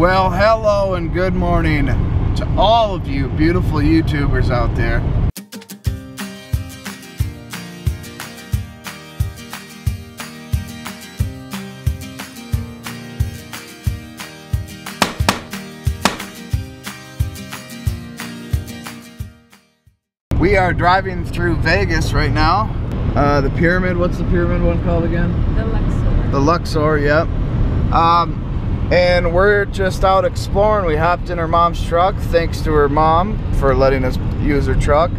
Well, hello and good morning to all of you beautiful YouTubers out there. We are driving through Vegas right now. Uh, the pyramid, what's the pyramid one called again? The Luxor. The Luxor, yep. Um, and we're just out exploring. We hopped in her mom's truck, thanks to her mom for letting us use her truck.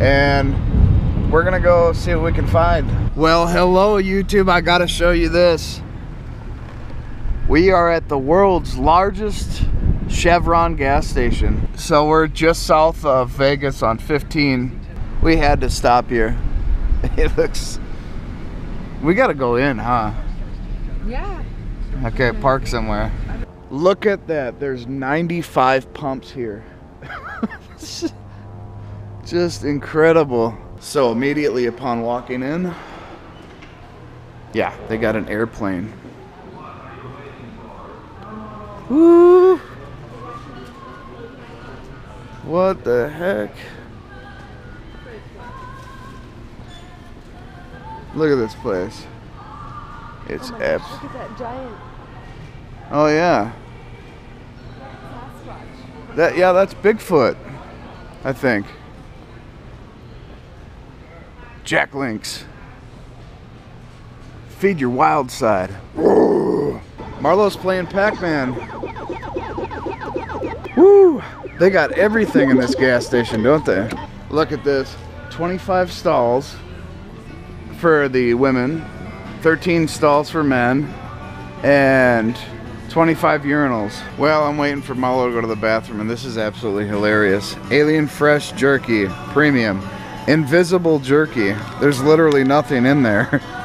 And we're gonna go see what we can find. Well, hello YouTube, I gotta show you this. We are at the world's largest Chevron gas station. So we're just south of Vegas on 15. We had to stop here. It looks, we gotta go in, huh? Yeah. Okay, park somewhere. Look at that. There's 95 pumps here. Just incredible. So immediately upon walking in, yeah, they got an airplane. Woo! What the heck? Look at this place. It's oh epic. Look at that giant Oh yeah. Sasquatch. That yeah, that's Bigfoot. I think. Jack Links. Feed your wild side. Marlo's playing Pac-Man. Woo! They got everything in this gas station, don't they? Look at this. 25 stalls for the women, 13 stalls for men, and 25 urinals. Well, I'm waiting for Marlo to go to the bathroom, and this is absolutely hilarious. Alien Fresh Jerky, premium. Invisible jerky. There's literally nothing in there.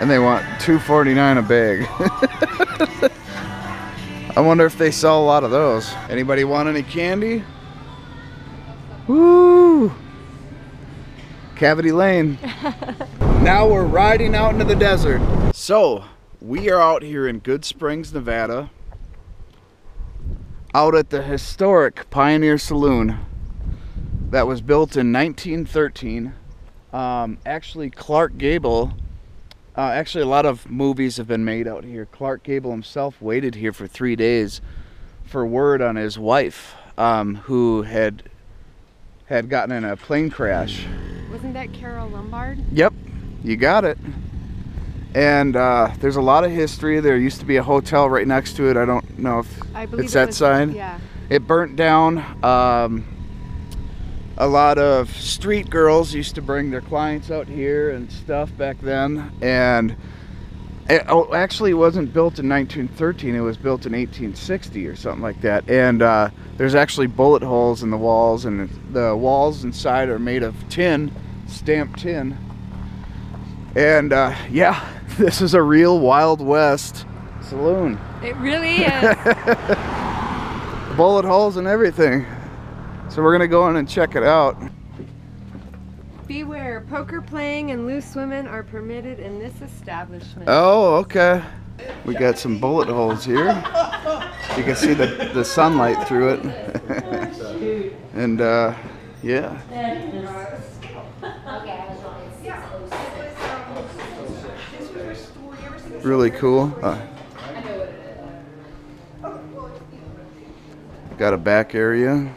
And they want 2.49 a bag. I wonder if they sell a lot of those. Anybody want any candy? Woo! Cavity Lane. now we're riding out into the desert. So, we are out here in Good Springs, Nevada, out at the historic Pioneer Saloon that was built in 1913. Um, actually, Clark Gable, uh, actually, a lot of movies have been made out here. Clark Gable himself waited here for three days for word on his wife, um, who had had gotten in a plane crash. Wasn't that Carole Lombard? Yep, you got it. And uh, there's a lot of history. There used to be a hotel right next to it. I don't know if I believe it's it that was- side. Yeah. It burnt down. Um, a lot of street girls used to bring their clients out here and stuff back then. And it oh, actually it wasn't built in 1913. It was built in 1860 or something like that. And uh, there's actually bullet holes in the walls, and the walls inside are made of tin, stamped tin. And uh, yeah, this is a real Wild West saloon. It really is. bullet holes and everything. So we're gonna go in and check it out. Beware, poker playing and loose women are permitted in this establishment. Oh, okay. We got some bullet holes here. You can see the, the sunlight through it. and uh, yeah. Really cool. Uh, got a back area.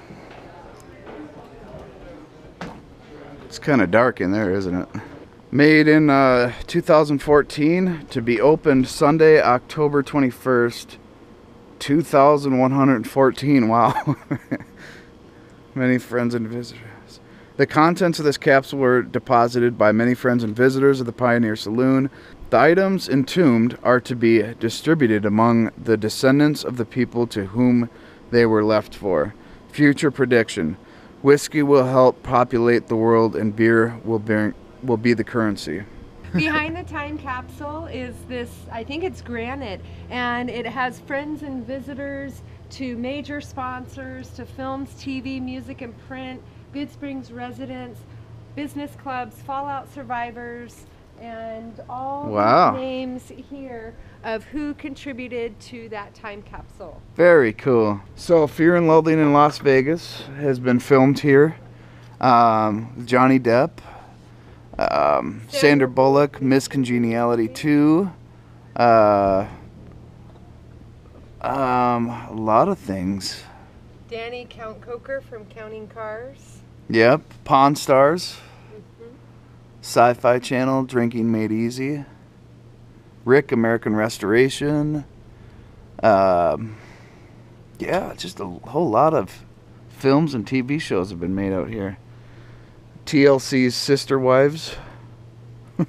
It's kind of dark in there, isn't it? Made in uh, 2014 to be opened Sunday, October 21st, 2114. Wow. many friends and visitors. The contents of this capsule were deposited by many friends and visitors of the Pioneer Saloon. The items entombed are to be distributed among the descendants of the people to whom they were left for. Future prediction. Whiskey will help populate the world and beer will be, will be the currency. Behind the time capsule is this, I think it's granite, and it has friends and visitors to major sponsors, to films, TV, music, and print, Good Springs residents, business clubs, Fallout survivors, and all Wow. names here of who contributed to that time capsule. Very cool. So, Fear and Loathing in Las Vegas has been filmed here. Um, Johnny Depp, um, Sandra Bullock, Miss Congeniality 2, uh, um, a lot of things. Danny Count Koker from Counting Cars. Yep, Pawn Stars, Sci Fi Channel, Drinking Made Easy, Rick, American Restoration. Um, yeah, just a whole lot of films and TV shows have been made out here. TLC's Sister Wives.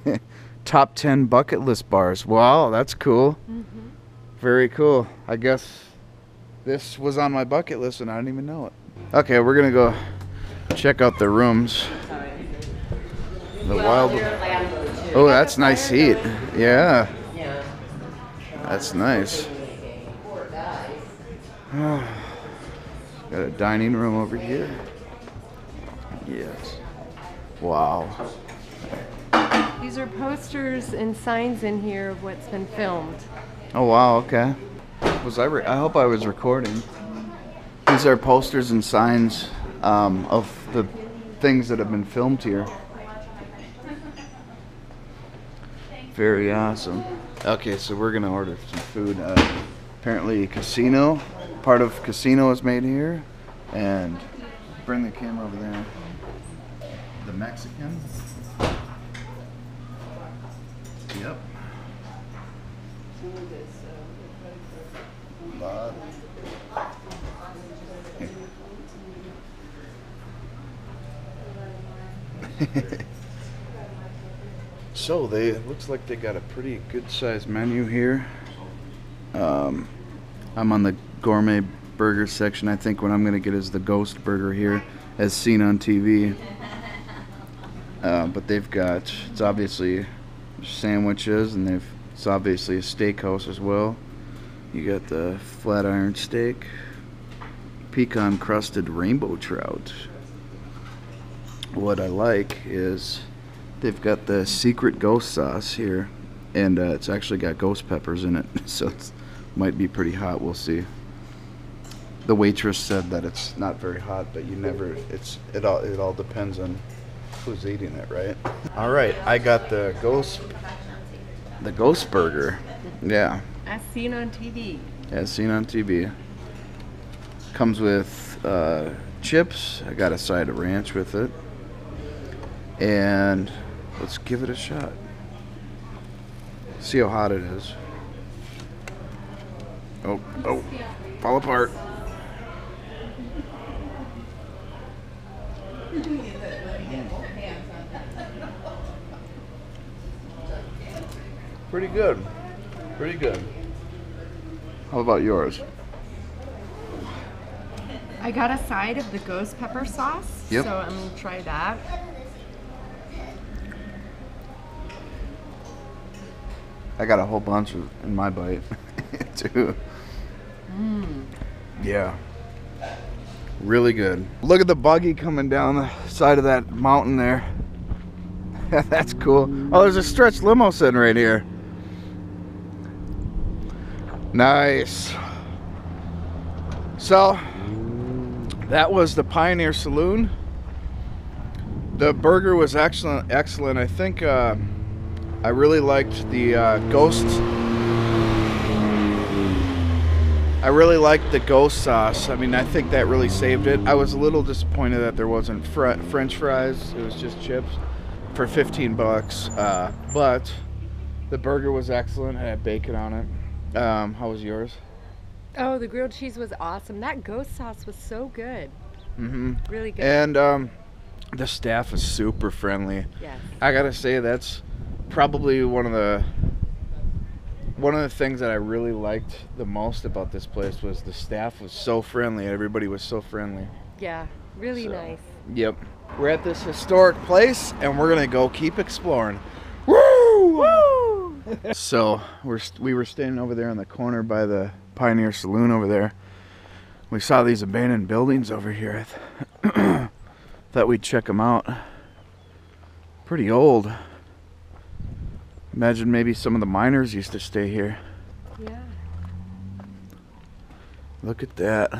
Top 10 bucket list bars. Wow, that's cool. Very cool. I guess this was on my bucket list and I didn't even know it. Okay, we're going to go check out the rooms. The wild. Oh, that's nice heat. Yeah. That's nice. Got a dining room over here. Yes. Wow. These are posters and signs in here of what's been filmed. Oh wow. Okay. Was I? Re- I hope I was recording. These are posters and signs um, of the things that have been filmed here. Very awesome. Okay, so we're gonna order some food. Uh, apparently, casino. Part of casino is made here, and bring the camera over there. The Mexican. Yep. Lot. so they it looks like they got a pretty good sized menu here. Um, I'm on the gourmet burger section. I think what I'm gonna get is the ghost burger here, as seen on TV. Uh, but they've got it's obviously sandwiches and they've it's obviously a steakhouse as well. You got the flat iron steak, pecan crusted rainbow trout. What I like is they've got the secret ghost sauce here, and uh, it's actually got ghost peppers in it, so it might be pretty hot. We'll see. The waitress said that it's not very hot, but you never. It's it all it all depends on who's eating it, right? All right, I got the ghost the ghost burger. Yeah, As seen on TV. as seen on TV. Comes with uh, chips. I got a side of ranch with it. And let's give it a shot. See how hot it is. Oh, oh, fall apart. Pretty good. Pretty good. How about yours? I got a side of the ghost pepper sauce. Yep. So I'm gonna try that. I got a whole bunch of, in my bite too. Yeah. Really good. Look at the buggy coming down the side of that mountain there. That's cool. Oh, there's a stretch limo sitting right here. Nice. So, that was the Pioneer Saloon. The burger was excellent. Excellent. I think uh, I really liked the uh, ghost. I really liked the ghost sauce. I mean, I think that really saved it. I was a little disappointed that there wasn't fr- French fries. It was just chips for 15 bucks. Uh, but the burger was excellent. It had bacon on it. Um, how was yours? Oh, the grilled cheese was awesome. That ghost sauce was so good. Mm-hmm. Really good. And um, the staff is super friendly. yes. I gotta say that's probably one of the one of the things that I really liked the most about this place was the staff was so friendly. Everybody was so friendly. Yeah. Really So- nice. Yep. We're at this historic place and we're gonna go keep exploring. Woo! Woo! so we're st- we were standing over there in the corner by the Pioneer Saloon over there. We saw these abandoned buildings over here. I th- thought we'd check them out. Pretty old. Imagine maybe some of the miners used to stay here. Yeah. Look at that.